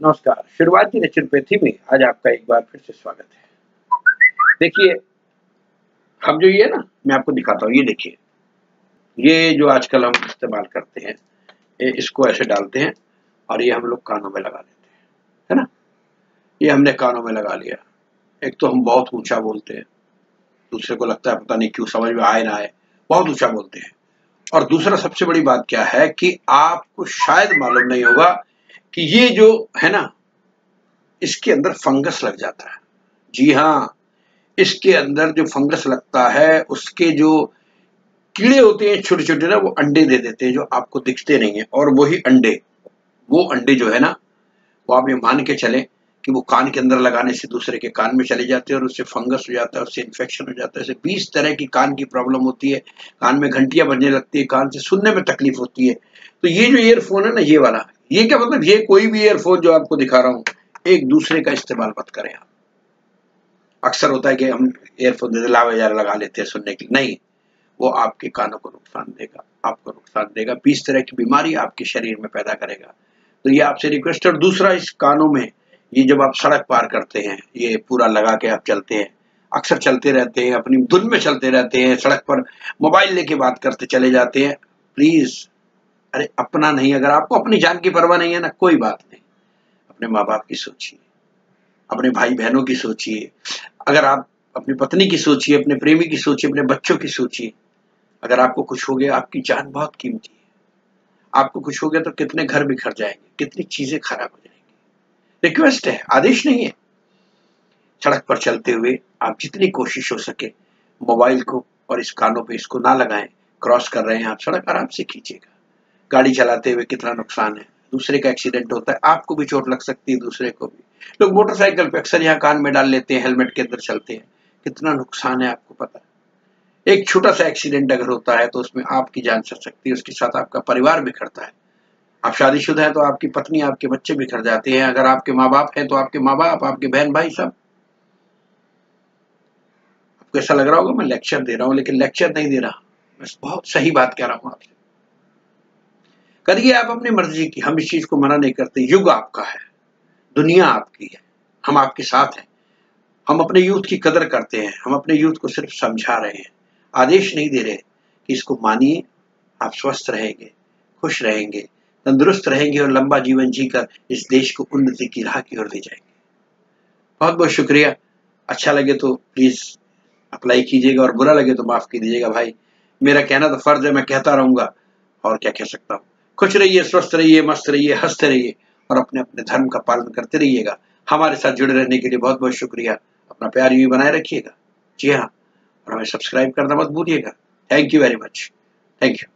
नमस्कार। शुरुआती नेचुरोपैथी में। आज आपका एक बार फिर से स्वागत है। देखिए हम जो ये ना, मैं आपको दिखाता हूँ। ये देखिए, ये जो आजकल हम इस्तेमाल करते हैं इसको ऐसे डालते हैं और ये हम लोग कानों में लगा लेते हैं। है ना? ये हमने कानों में लगा लिया। एक तो हम बहुत ऊँचा बोलते हैं। दूसरे को लगता है, पता नहीं क्यों समझ में आए ना आए। बहुत ऊँचा बोलते हैं। और दूसरा सबसे बड़ी बात क्या है कि आपको शायद मालूम नहीं होगा कि ये जो है ना, इसके अंदर फंगस लग जाता है। जी हाँ इसके अंदर जो फंगस लगता है, उसके जो कीड़े होते हैं छोटे छोटे ना, वो अंडे दे देते हैं जो आपको दिखते नहीं है। और वही अंडे, वो अंडे जो है ना, वो आप ये मान के चले कि वो कान के अंदर लगाने से दूसरे के कान में चले जाते हैं और उससे फंगस हो जाता है, उससे इन्फेक्शन हो जाता है। बीस तरह की कान की प्रॉब्लम होती है। कान में घंटियाँ बजने लगती है, कान से सुनने में तकलीफ़ होती है। तो ये जो ईयरफोन है ना, ये वाला, ये क्या मतलब? ये कोई भी ईयरफोन जो आपको दिखा रहा हूँ, एक दूसरे का इस्तेमाल मत करें आप। अक्सर होता है कि हम ईयरफोन लाभ लगा लेते हैं सुनने के लिए। नहीं, वो आपके कानों को नुकसान देगा, आपको नुकसान देगा। बीस तरह की बीमारी आपके शरीर में पैदा करेगा। तो ये आपसे रिक्वेस्ट और दूसरा, इस कानों में ये जब आप सड़क पार करते हैं, ये पूरा लगा के आप चलते हैं, अक्सर चलते रहते हैं, अपनी धुन में चलते रहते हैं, सड़क पर मोबाइल लेके बात करते चले जाते हैं प्लीज़ अरे अपना नहीं, अगर आपको अपनी जान की परवाह नहीं है ना, कोई बात नहीं। अपने माँ बाप की सोचिए, अपने भाई बहनों की सोचिए, अगर आप अपनी पत्नी की सोचिए, अपने प्रेमी की सोचिए, अपने बच्चों की सोचिए, अगर आपको कुछ हो गया, आपकी जान बहुत कीमती है। आपको कुछ हो गया तो कितने घर बिखर जाएँगे, कितनी चीज़ें खराब हो जाएँगी। रिक्वेस्ट है, आदेश नहीं है। सड़क पर चलते हुए आप जितनी कोशिश हो सके, मोबाइल को और इस कानों पे इसको ना लगाएँ। क्रॉस कर रहे हैं आप सड़क, आराम से खींचेगा गाड़ी चलाते हुए कितना नुकसान है। दूसरे का एक्सीडेंट होता है, आपको भी चोट लग सकती है, दूसरे को भी। लोग मोटरसाइकिल पे अक्सर यहाँ कान में डाल लेते हैं, हेलमेट के अंदर चलते हैं। कितना नुकसान है आपको पता है? एक छोटा सा एक्सीडेंट अगर होता है तो उसमें आपकी जान चल सकती है, उसके साथ आपका परिवार बिखरता है। आप शादीशुदा हैं तो आपकी पत्नी आपके बच्चे बिखर जाते हैं। अगर आपके माँ बाप हैं तो आपके माँ बाप आपके बहन भाई सब। आपको ऐसा लग रहा होगा, मैं लेक्चर दे रहा हूँ, लेकिन लेक्चर नहीं दे रहा। मैं बहुत सही बात कह रहा हूँ आपसे। करिए आप अपनी मर्ज़ी की। हम इस चीज़ को मना नहीं करते। युग आपका है। दुनिया आपकी है। हम आपके साथ हैं। हम अपने यूथ की कदर करते हैं। हम अपने यूथ को सिर्फ़ समझा रहे हैं। आदेश नहीं दे रहे कि इसको मानिए। आप स्वस्थ रहेंगे, खुश रहेंगे। तंदुरुस्त रहेंगे और लंबा जीवन जीकर इस देश को उन्नति की राह की ओर ले जाएँगे। बहुत बहुत शुक्रिया। अच्छा लगे तो प्लीज़ अप्लाई कीजिएगा और बुरा लगे तो माफ़ की दीजिएगा भाई। मेरा कहना तो फ़र्ज़ है, मैं कहता रहूँगा और क्या कह सकता हूँ। खुश रहिए, स्वस्थ रहिए, मस्त रहिए, हँसते रहिए और अपने अपने धर्म का पालन करते रहिएगा। हमारे साथ जुड़े रहने के लिए बहुत बहुत शुक्रिया। अपना प्यार यूँ बनाए रखिएगा। जी हाँ और हमें सब्सक्राइब करना मत भूलिएगा। Thank you very much thank you